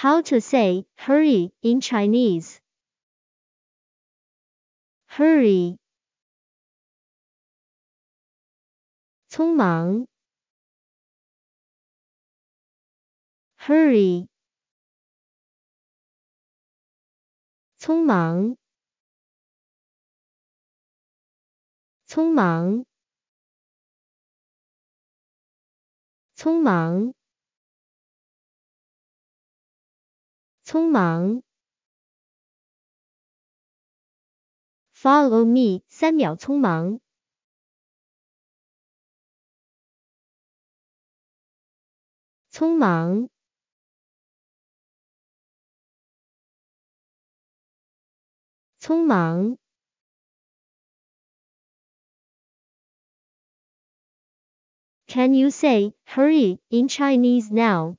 How to say hurry in Chinese? Hurry. 匆忙。Hurry. 匆忙。匆忙。匆忙。 匆忙，Follow me，三秒匆忙，匆忙，匆忙。Can you say hurry in Chinese now?